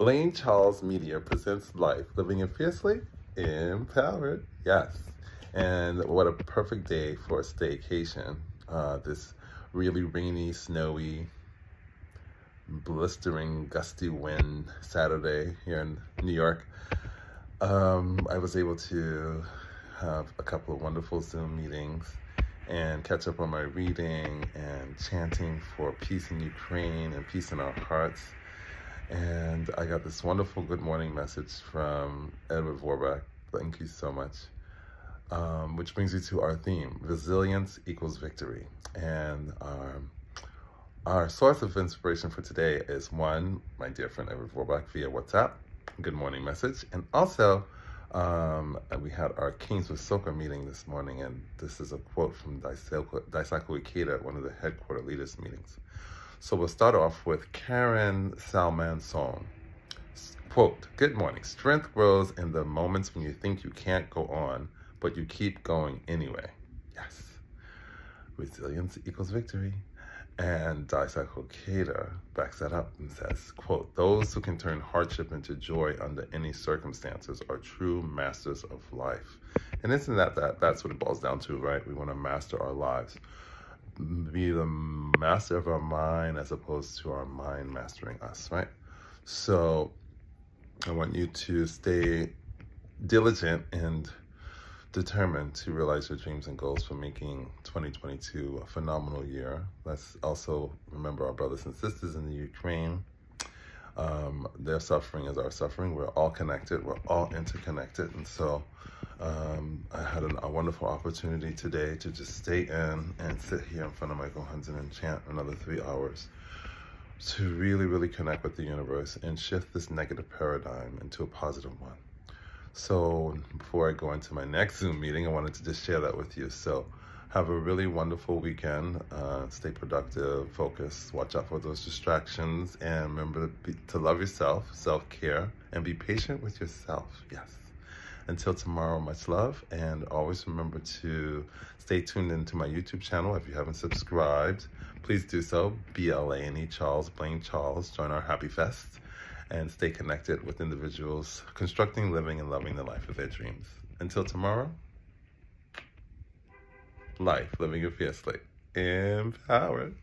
Blane Charles Media presents Life, Living It Fiercely, Empowered. Yes. And what a perfect day for a staycation. Uh, this really rainy, snowy, blistering, gusty wind Saturday here in New York. Um, I was able to have a couple of wonderful Zoom meetings and catch up on my reading and chanting for peace in Ukraine and peace in our hearts. And I got this wonderful good morning message from Edward Vorback. Thank you so much. Um, which brings you to our theme resilience equals victory. And um, our source of inspiration for today is one, my dear friend Edward Vorback via WhatsApp, good morning message. And also, um, we had our Kings with Soka meeting this morning, and this is a quote from Daisaku Ikeda one of the headquarter leaders meetings. So we'll start off with Karen Salman song. Quote, good morning. Strength grows in the moments when you think you can't go on, but you keep going anyway. Yes. Resilience equals victory. And Daisaku Ikeda backs that up and says, quote, those who can turn hardship into joy under any circumstances are true masters of life. And isn't that, that that's what it boils down to, right? We want to master our lives. Be the master of our mind as opposed to our mind mastering us, right? So I want you to stay diligent and determined to realize your dreams and goals for making 2022 a phenomenal year. Let's also remember our brothers and sisters in the Ukraine. Um, their suffering is our suffering. We're all connected. We're all interconnected. And so um, I had an, a wonderful opportunity today to just stay in and sit here in front of my Gohonzon and chant another three hours to really, really connect with the universe and shift this negative paradigm into a positive one. So before I go into my next Zoom meeting, I wanted to just share that with you. So have a really wonderful weekend. Uh, stay productive, focus, watch out for those distractions, and remember to, be, to love yourself, self-care, and be patient with yourself. Yes. Until tomorrow, much love, and always remember to stay tuned into my YouTube channel. If you haven't subscribed, please do so. B-L-A-N-E Charles, Blane Charles. Join our Happy Fest and stay connected with individuals constructing, living, and loving the life of their dreams. Until tomorrow, life, living it fiercely, empowered.